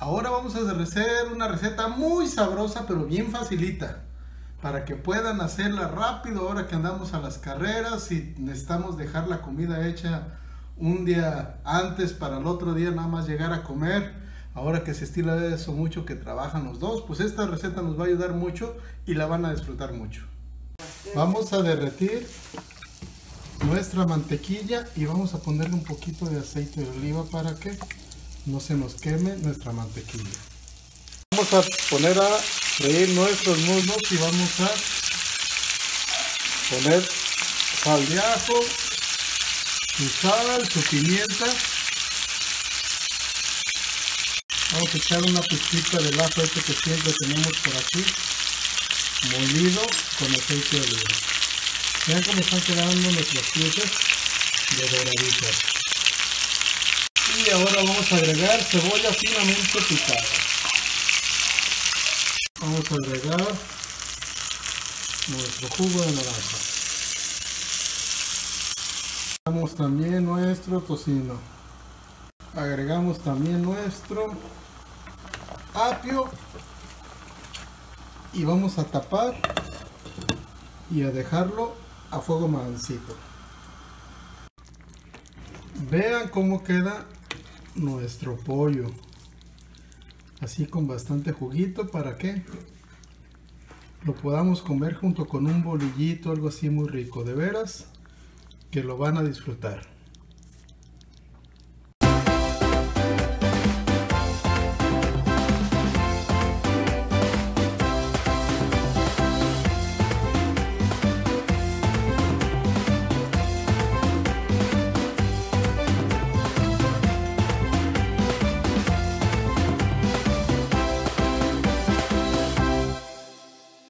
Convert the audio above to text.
ahora vamos a hacer una receta muy sabrosa pero bien facilita para que puedan hacerla rápido ahora que andamos a las carreras y necesitamos dejar la comida hecha un día antes para el otro día nada más llegar a comer. Ahora que se estila eso mucho que trabajan los dos pues esta receta nos va a ayudar mucho y la van a disfrutar mucho. Vamos a derretir nuestra mantequilla y vamos a ponerle un poquito de aceite de oliva para que no se nos queme nuestra mantequilla. Vamos a poner a freír nuestros muslos y vamos a poner sal de ajo, su sal, su pimienta. Vamos a echar una pizquita del ajo este que siempre tenemos por aquí, molido con aceite de oliva. Vean cómo están quedando nuestras piezas de doraditas y ahora vamos a agregar cebolla finamente picada. Vamos a agregar nuestro jugo de naranja. Agregamos también nuestro tocino. Agregamos también nuestro apio. Y vamos a tapar y a dejarlo a fuego mansito. Vean cómo queda nuestro pollo. Así con bastante juguito para que lo podamos comer junto con un bolillito algo así muy rico de veras que lo van a disfrutar